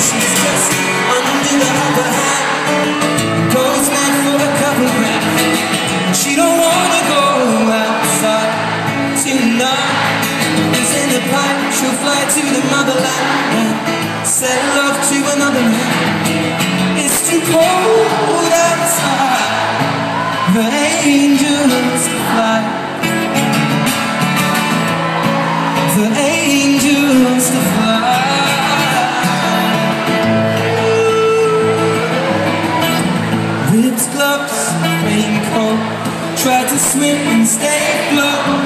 she's under the hat Goes for a couple She don't wanna go outside Tonight in the pipe She'll fly to the motherland And love to another man It's too cold outside The angels fly The angels Ripped gloves, raincoat Tried to swim and stay afloat